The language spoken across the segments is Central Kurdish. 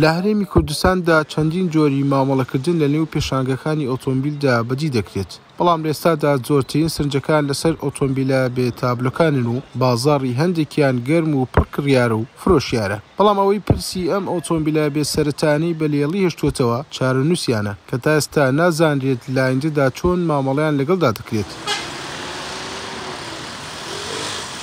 لە هەرێمی کوردستاندا چەندین جۆری مامەڵەکردن لە نێو پێشانگەکانی ئۆتۆمبیلدا بەدی دەکرێت، بەڵام لەئێستادا زۆرترین سەرنجەکان لەسەر ئۆتۆمبیلە بێ تابلۆکانن و بازاڕی هەندێکیان گەرم و پڕ کڕیار و فرۆشیارە، بەڵام ئەوەی پرسی ئەم ئۆتۆمبیلە بێ سەرەتانەی بە لێڵی هێشتووەتەوە چارەنووسیانە، کە تا ئێستا نازانرێت لە ئایندەدا چۆن مامەڵەیان لەگەڵدا دەکرێت.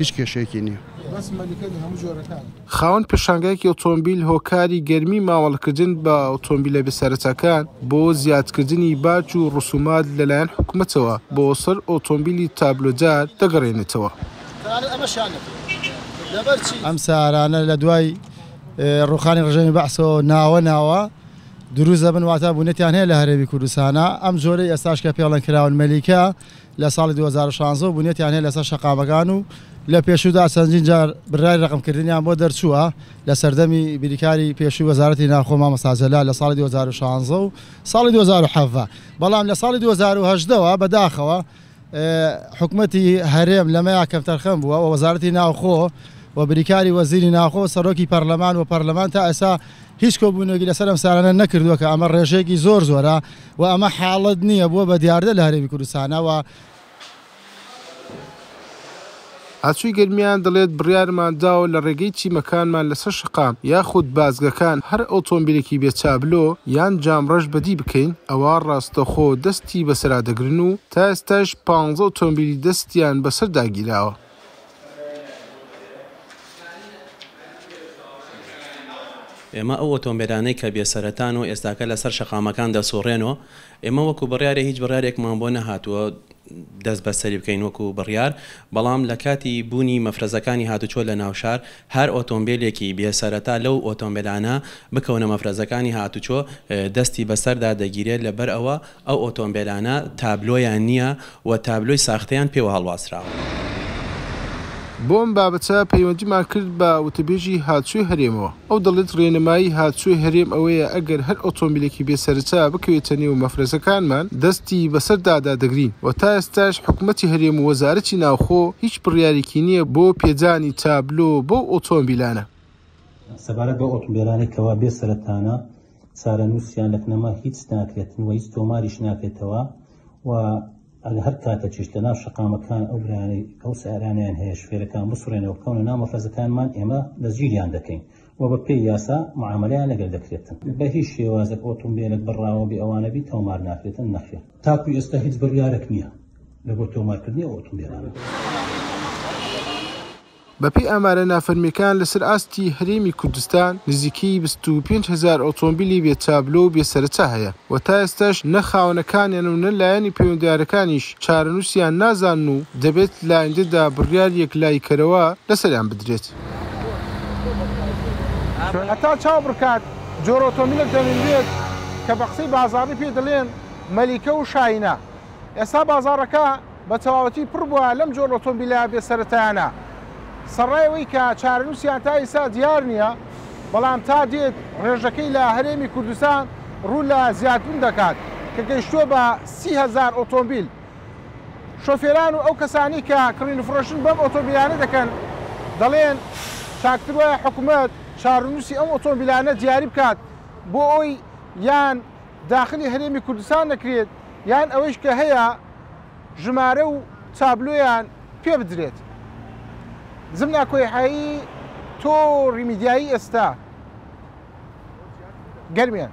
هیچ کێشەیەکی نییە. خاوەن پێشانگایەکی ئۆتۆمبیل هۆکاری گەرمی مامەڵەکردن بە ئۆتۆمبیلە بێسەرەتاکان بۆ زیادکردنی باج و ڕسومات لەلایەن حکومەتەوە بۆ سەر ئۆتۆمبیلی تابلۆدار دەگەڕێنێتەوە. ئەم سارانە لە دوای ڕووخانی ڕژێمی بەعسەوە ناوە ناوە دروست دەبن، واتە بوونەتیان هەیە لە هەرێمی کوردستانا، ئەم جۆرەی ئێستاش کە پێڵنکراون مەلیکە، لە ساڵی دوو هەزار و شازدە و بنیەتیان هەیە لەسەر شەقامەکان و لە پێشوودا چەندین جار برای رەقمکردنیان بۆ دەرچووە لە سەردەمی بریکاری پێشووی وەزارەتی ناوخۆ مامۆستا جەلال لە ساڵی دوو هەزار و شازدە و ساڵی دوو هەزار و حەڤدە بەڵام لە ساڵی دوو هەزار و هەژدە وە بەداخەوە حکومەتی هەرێم لەمەیا کەمتەرخەم بووە و وەزارەتی ناوخۆ و بریکاری وەزیری ناوخۆ و سەرۆکی پەرلەمان و پەرلەمان تا ئێستا هیچ کۆبوونێکی لەسەر ئەم سالانە نەکردووە کە ئەمە ڕێژەیەکی زۆر زۆرە و ئەمە حاڵت نییە بووە بە دیاردە لە هەرێمی کوردستانا و. ئاسۆی گەرمیان دەڵێت، بڕیارمان داوە لە ڕێگەی تیمەکانمان لەسەر شەقام یاخود بازگەکان هەر ئۆتۆمبیلێکی بێ تابلۆ یان جامڕەش بەدی بکەین، ئەوا ڕاستەخۆ دەستی بەسەرا دەگرن و تا ئێستاش پانزە ئۆتۆمبیلی دەستیان بەسەردا گیراوە. ئێمە ئەو ئۆتۆمبێلانەی کە بێ سەرەتان و ئێستاکە لە سەر شەقامەکان دەسوڕێن و ئێمە وەکو بڕیارێ هیچ بڕیارێکمان بۆ نەهاتووە دەست بەسەری بکەین وەکو بڕیار بەڵام لە کاتی بوونی مەفرەزەکانی هاتوچۆ لە ناوشار هەر ئۆتۆمبێلێکی بێ سەرەتا لەو ئۆتۆمبێلانە بکەونە مەفرەزەکانی هاتوچۆ دەستی بەسەردا دەگیرێت لەبەر ئەوە ئەو ئۆتۆمبێلانە تابلۆیان نییە و تابلۆی ساختەیان پێوە هەڵواسراوە. بۆم بابەتە پەیوەندیمان کرد بە وتەبێژی هاتسوی هەرێمەوە، ئەو دەڵێت رێنمایی هاتسوی هەرێم ئەوەیە ئەگەر هەر ئۆتۆمبیلێکی بێ سەرەتا بکەوێتە نێو مەفرەزەکانمان دەستی بەسەر دادا دەگرین و تا ئێستاش حکومەتی هەرێم و وەزارەتی ناوخۆ هیچ بڕیارێکی نییە بۆ پێدانی تابلۆ بەو ئۆتۆمبیلانە. سەبارەت بەو ئۆتۆمبیلانەی کەوا بێ سەرەتانە، چارەنووس یان لەکنەما هیچ ناکرێتن و هیچ تۆماریش ناکرێتەوە و ئەگە هەر کاتەکیش لە ناو شەقامەکان ئەو برانەی ئەو سارانیان هەیە شوێرەکان بسڕێنەوە بکەون و نامەفرەزەکانمان ئێمە دەستگیریان دەکەین و بە پێی یاسا معاملیان لەگەر دەکرێتن بە هیچ شێوازێک ئۆتۆمبیلێک بڕاوە بێ ئەوانەبی تۆمار ناکرێتن نەخێر تاکو ئێستا هیچ بڕیارێک نییە لەبۆ تۆمارکردنی ئۆتۆمبیلانە. بەپێی ئامارە نافەرمیەکان لەسەر ئاستی هەرێمی کوردستان نزیکەی بیست و پێنج هەزار ئۆتۆمبیلی بێ تابلۆ و بێ سەرەتا هەیە و تا ئێستاش نە خاوەنەکانیان و نە لایەنی پەیوەندارەکانیش چارەنوسیان نازانن و دەبێت لە ئایندەدا بڕیار یەکلاییکەرەوە لەسەریان بدرێت. هەتا چاو بڕکات جۆرە ئۆتۆمبیلێک دەبینرێت کە بەقسەی بازاڕی پێی دەڵێن مەلیکە و شاینە ئێستا بازاڕەکە. بە تەواوەتی پڕ بووە لەم جۆر ئۆتۆمبیلە بێ سەرەتایانە. سەڕای ئەوەی کە چارەنووسیان تا ئیستا دیار نییە، بەڵام تا دێت ڕێژەکەی لە هەرێمی کوردستان ڕوو لە زیادبوون دەکات کە گەیشتووە بە سی هەزار ئۆتۆمبیل. شۆفێران و ئەو کەسانەی کە کڕین و فڕۆشن بەم ئۆتۆمبیلانە دەکەن دەڵێن، چاکتر وایە حکومەت چارەنووسی ئەم ئۆتۆمبیلانە دیاری بکات بۆ ئەوەی یان. داخلی هەرێمی کوردستان نەکرێت یان ئەوەیش کە هەیە ژمارە و تابلۆیان پێ بدرێت. زمنا کۆیحایی تۆڕی میدیایی ئێستا گەرمیان.